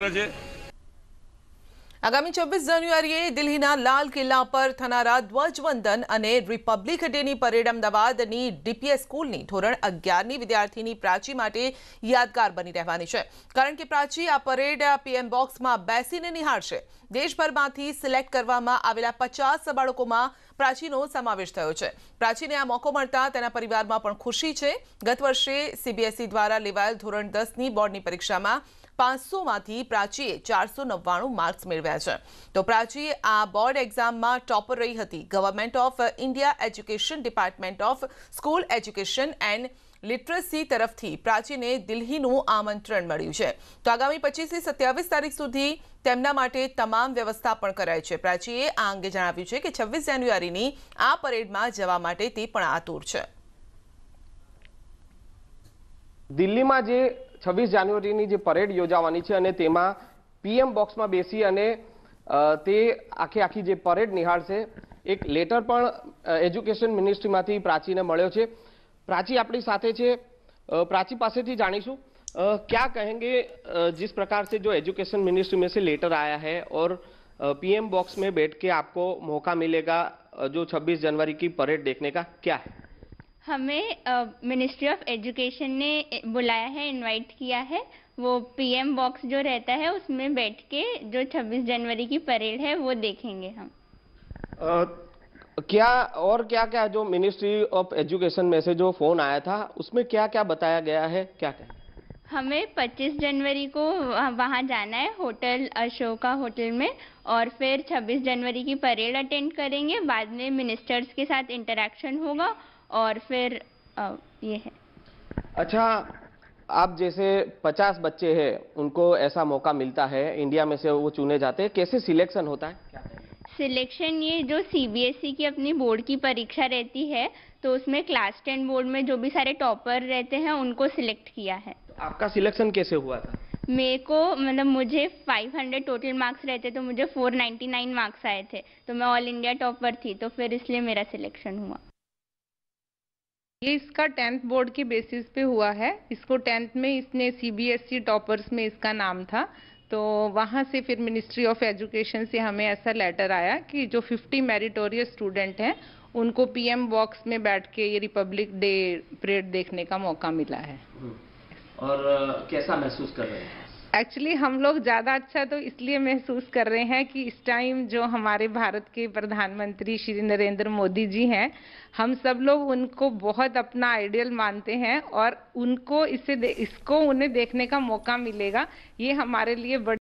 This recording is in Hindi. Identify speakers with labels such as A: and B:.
A: છે
B: આગામી છવ્વીસ જાન્યુઆરીએ દિલ્હીના લાલ કિલ્લા પર થનારા ધ્વજવંદન અને રિપબ્લિક ડેની પરેડ અમદાવાદની ડીપીએસ સ્કૂલની ધોરણ અગિયારની વિદ્યાર્થીની પ્રાચી માટે યાદગાર બની રહેવાની છે કારણ કે પ્રાચી આ પરેડ પીએમ બોક્સમાં બેસીને નિહાળશે દેશભરમાંથી સિલેક્ટ કરવામાં આવેલા પચાસ બાળકોમાં પ્રાચીનો સમાવેશ થયો છે પ્રાચીને આ મોકો મળતા તેના પરિવારમાં પણ ખુશી છે ગત વર્ષે સીબીએસઈ દ્વારા લેવાયેલ ધોરણ દસની બોર્ડની પરીક્ષામાં પાંચસોમાંથી પ્રાચીએ ચારસો નવ્વાણું માર્ક્સ મેળવ્યા છે તો પ્રાચી આ બોર્ડ એક્ઝામમાં ટોપર રહી હતી government of India education department of school education and literacy તરફથી પ્રાચીને દિલ્હીનું આમંત્રણ મળ્યું છે તો આગામી પચીસથી સત્યાવીસ તારીખ સુધી તેમના માટે તમામ વ્યવસ્થા પણ કરાઈ છે પ્રાચીએ આ અંગે જણાવ્યું છે કે છવ્વીસ જાન્યુઆરીની આ પરેડમાં જવા માટે તે પણ આતુર છે
C: દિલ્હીમાં જે છવ્વીસ જાન્યુઆરીની જે પરેડ યોજાવાની છે અને તેમાં પીએમ બોક્સમાં બેસી અને અ, તે આખી આખી જે પરેડ નિહાળશે એક લેટર પણ અ, એજ્યુકેશન મિનિસ્ટ્રીમાંથી પ્રાચીને મળ્યો છે પ્રાચી આપણી સાથે છે અ, પ્રાચી પાસેથી જાણીશું અ, क्या कहेंगे अ, जिस प्रकार से जो एजुकेशन मिनिस्ट्री में से लेटर आया है और पीएम बॉक्स में बैठ के आपको मौका मिलेगा अ, जो 26 जनवरी की परेड देखने का क्या है
D: हमें मिनिस्ट्री ऑफ़ एजुकेशन ने बुलाया है इनवाइट किया है। वो पीएम बॉक्स जो रहता है उसमें बैठ के जो 26 जनवरी की परेड है वो देखेंगे हम।
C: आ, क्या और क्या क्या जो मिनिस्ट्री ऑफ़ एजुकेशन में से जो फ़ोन आया था उसमें क्या क्या बताया गया है क्या क्या
D: हमें 25 जनवरी को वहाँ जाना है होटल अशोका होटल में और फिर 26 जनवरी की परेड अटेंड करेंगे बाद में मिनिस्टर्स के साथ इंटरेक्शन होगा और फिर ये है।
C: अच्छा आप जैसे 50 बच्चे हैं उनको ऐसा मौका मिलता है इंडिया में से वो चुने जाते हैं कैसे सिलेक्शन होता है? क्या
D: सिलेक्शन ये जो सीबीएसई की अपनी बोर्ड की परीक्षा रहती है तो उसमें क्लास टेन बोर्ड में जो भी सारे टॉपर रहते हैं उनको सिलेक्ट किया है।
C: आपका सिलेक्शन कैसे हुआ था?
D: मेरे को मतलब मुझे 500 टोटल मार्क्स रहते तो मुझे 499 मार्क्स आए थे। तो मैं ऑल इंडिया टॉपर थी तो फिर इसलिए मेरा सिलेक्शन हुआ।
E: ये इसका टेंथ बोर्ड के बेसिस पे हुआ है। इसको टेंथ में इसने सीबीएसई टॉपर्स में इसका नाम था। तो वहाँ से फिर मिनिस्ट्री ऑफ़ एजुकेशन से हमें ऐसा लेटर आया कि जो 50 मेरिटोरियस स्टूडेंट हैं उनको पीएम बॉक्स में बैठ के ये रिपब्लिक डे परेड देखने का मौका मिला है।
C: और कैसा महसूस कर रहे हैं?
E: एक्चुअली हम लोग ज़्यादा अच्छा तो इसलिए महसूस कर रहे हैं कि इस टाइम जो हमारे भारत के प्रधानमंत्री श्री नरेंद्र मोदी जी हैं, हम सब लोग उनको बहुत अपना आइडियल मानते हैं और उनको इसे इसको उन्हें देखने का मौका मिलेगा। ये हमारे लिए बड़ी